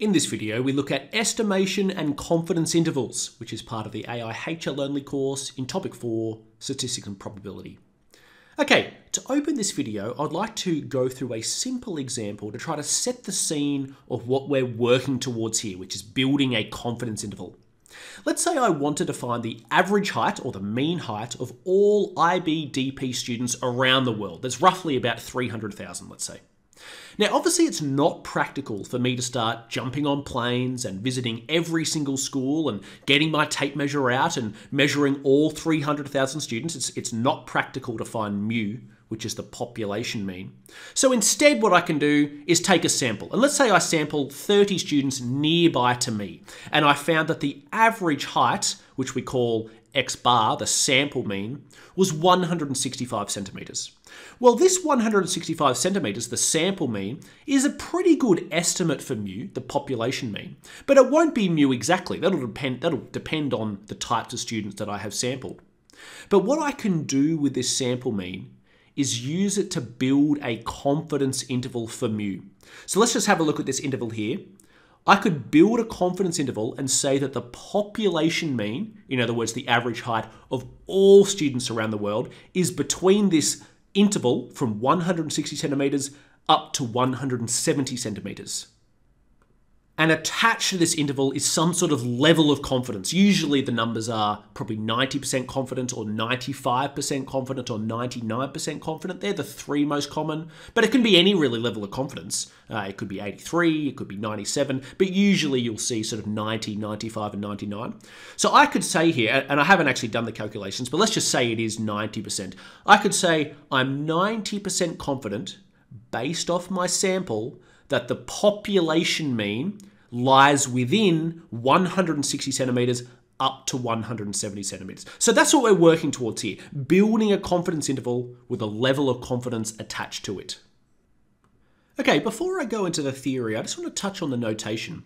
In this video, we look at estimation and confidence intervals, which is part of the AI HL only course in topic 4, statistics and probability. Okay, to open this video, I'd like to go through a simple example to try to set the scene of what we're working towards here, which is building a confidence interval. Let's say I wanted to find the average height or the mean height of all IBDP students around the world. There's roughly about 300,000, let's say. Now, obviously, it's not practical for me to start jumping on planes and visiting every single school and getting my tape measure out and measuring all 300,000 students. It's, it's not practical to find mu, which is the population mean. So instead, what I can do is take a sample. And let's say I sample 30 students nearby to me, and I found that the average height, which we call x bar, the sample mean, was 165 centimetres. Well, this 165 centimetres, the sample mean, is a pretty good estimate for mu, the population mean, but it won't be mu exactly. That'll depend, that'll depend on the types of students that I have sampled. But what I can do with this sample mean is use it to build a confidence interval for mu. So let's just have a look at this interval here. I could build a confidence interval and say that the population mean, in other words, the average height of all students around the world, is between this interval from 160 centimeters up to 170 centimeters. And attached to this interval is some sort of level of confidence. Usually the numbers are probably 90% confident or 95% confident or 99% confident. They're the three most common, but it can be any really level of confidence. Uh, it could be 83, it could be 97, but usually you'll see sort of 90, 95, and 99. So I could say here, and I haven't actually done the calculations, but let's just say it is 90%. I could say I'm 90% confident based off my sample that the population mean lies within 160 centimeters up to 170 centimeters. So that's what we're working towards here, building a confidence interval with a level of confidence attached to it. Okay, before I go into the theory, I just want to touch on the notation.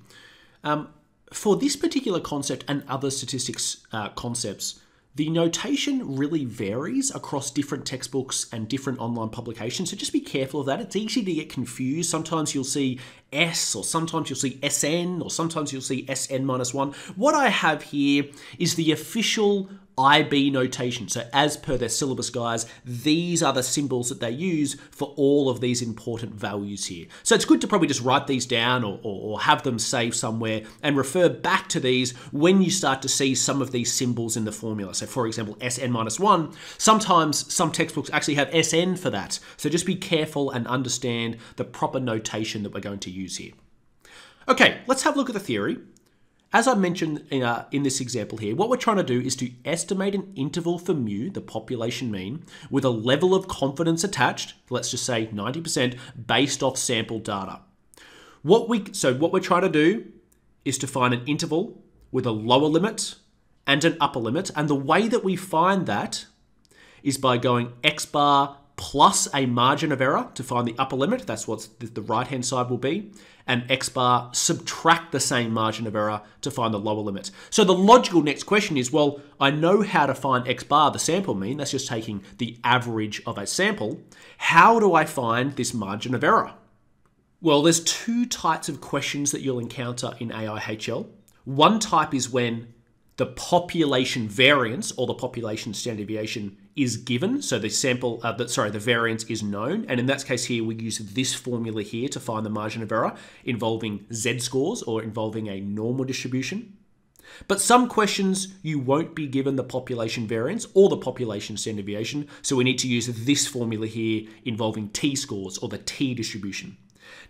Um, for this particular concept and other statistics uh, concepts, the notation really varies across different textbooks and different online publications, so just be careful of that. It's easy to get confused. Sometimes you'll see S, or sometimes you'll see SN, or sometimes you'll see SN minus 1. What I have here is the official IB notation. So, as per their syllabus, guys, these are the symbols that they use for all of these important values here. So, it's good to probably just write these down or, or, or have them saved somewhere and refer back to these when you start to see some of these symbols in the formula. So, for example, SN minus 1, sometimes some textbooks actually have SN for that. So, just be careful and understand the proper notation that we're going to use here. Okay, let's have a look at the theory. As I mentioned in, uh, in, this example here, what we're trying to do is to estimate an interval for mu, the population mean, with a level of confidence attached, let's just say 90%, based off sample data. What we, so what we're trying to do is to find an interval with a lower limit and an upper limit. And the way that we find that is by going x bar plus a margin of error to find the upper limit. That's what the right hand side will be. And x bar subtract the same margin of error to find the lower limit. So the logical next question is well, I know how to find x bar, the sample mean. That's just taking the average of a sample. How do I find this margin of error? Well, there's two types of questions that you'll encounter in AIHL. One type is when the population variance or the population standard deviation is given. So the sample, uh, the, sorry, the variance is known. And in that case here, we use this formula here to find the margin of error involving z-scores or involving a normal distribution. But some questions you won't be given the population variance or the population standard deviation. So we need to use this formula here involving t-scores or the t distribution.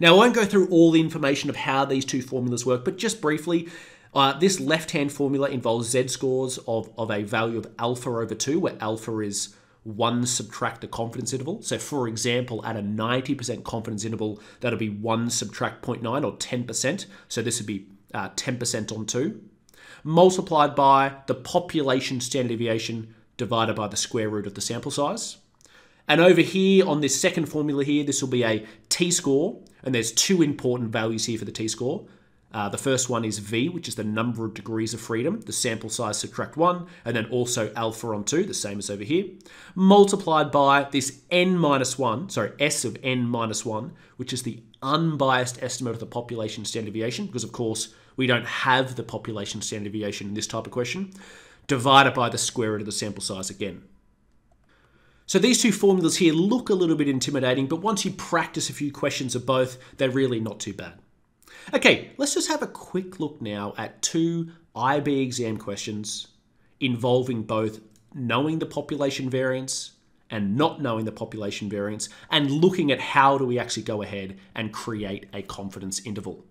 Now I won't go through all the information of how these two formulas work, but just briefly, uh, this left-hand formula involves z-scores of, of a value of alpha over 2, where alpha is 1 subtract the confidence interval. So for example, at a 90% confidence interval, that'll be 1 subtract 0.9 or 10%. So this would be uh, 10% on 2. Multiplied by the population standard deviation divided by the square root of the sample size. And over here on this second formula here, this will be a t-score. And there's two important values here for the t-score. Uh, the first one is v, which is the number of degrees of freedom, the sample size subtract 1, and then also alpha on 2, the same as over here, multiplied by this n minus 1, sorry, s of n minus 1, which is the unbiased estimate of the population standard deviation, because of course we don't have the population standard deviation in this type of question, divided by the square root of the sample size again. So these two formulas here look a little bit intimidating, but once you practice a few questions of both, they're really not too bad. Okay, let's just have a quick look now at two IB exam questions involving both knowing the population variance and not knowing the population variance and looking at how do we actually go ahead and create a confidence interval.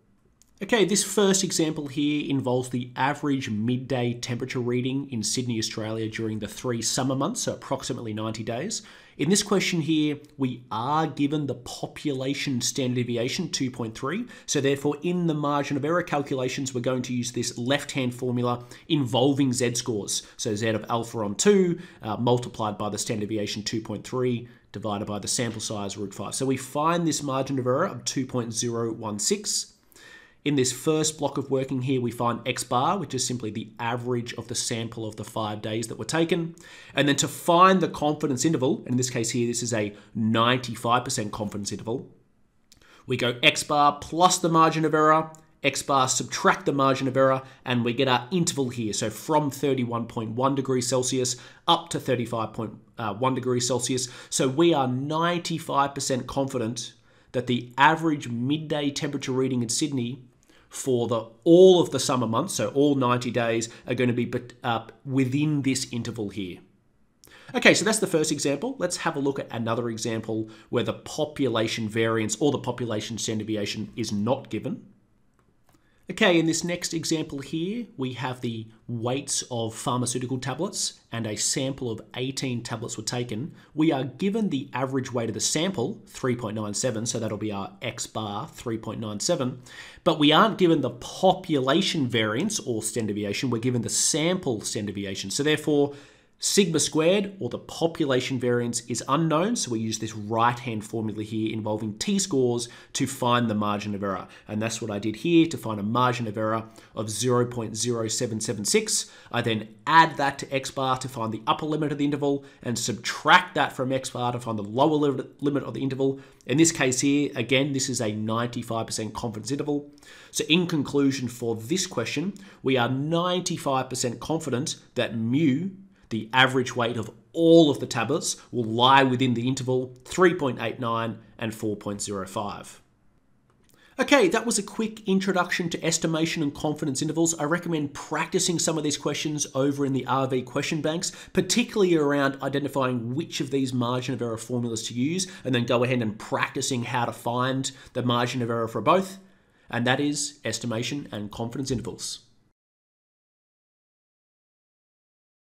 Okay, this first example here involves the average midday temperature reading in Sydney, Australia during the three summer months, so approximately 90 days. In this question here, we are given the population standard deviation 2.3. So therefore, in the margin of error calculations, we're going to use this left-hand formula involving z-scores. So z of alpha on 2 uh, multiplied by the standard deviation 2.3 divided by the sample size root 5. So we find this margin of error of 2.016. In this first block of working here, we find x bar, which is simply the average of the sample of the five days that were taken. And then to find the confidence interval, and in this case here, this is a 95% confidence interval, we go x bar plus the margin of error, x bar subtract the margin of error, and we get our interval here. So from 31.1 degrees Celsius up to 35.1 degrees Celsius. So we are 95% confident that the average midday temperature reading in Sydney for the all of the summer months, so all 90 days, are going to be uh, within this interval here. Okay, so that's the first example. Let's have a look at another example where the population variance or the population standard deviation is not given. Okay, in this next example here, we have the weights of pharmaceutical tablets and a sample of 18 tablets were taken. We are given the average weight of the sample, 3.97, so that'll be our X bar, 3.97, but we aren't given the population variance or standard deviation, we're given the sample standard deviation. So therefore, Sigma squared, or the population variance, is unknown, so we use this right-hand formula here involving t-scores to find the margin of error. And that's what I did here to find a margin of error of 0.0776. I then add that to x bar to find the upper limit of the interval and subtract that from x bar to find the lower limit of the interval. In this case here, again, this is a 95% confidence interval. So in conclusion for this question, we are 95% confident that mu the average weight of all of the tablets will lie within the interval 3.89 and 4.05. Okay, that was a quick introduction to estimation and confidence intervals. I recommend practicing some of these questions over in the RV question banks, particularly around identifying which of these margin of error formulas to use, and then go ahead and practicing how to find the margin of error for both, and that is estimation and confidence intervals.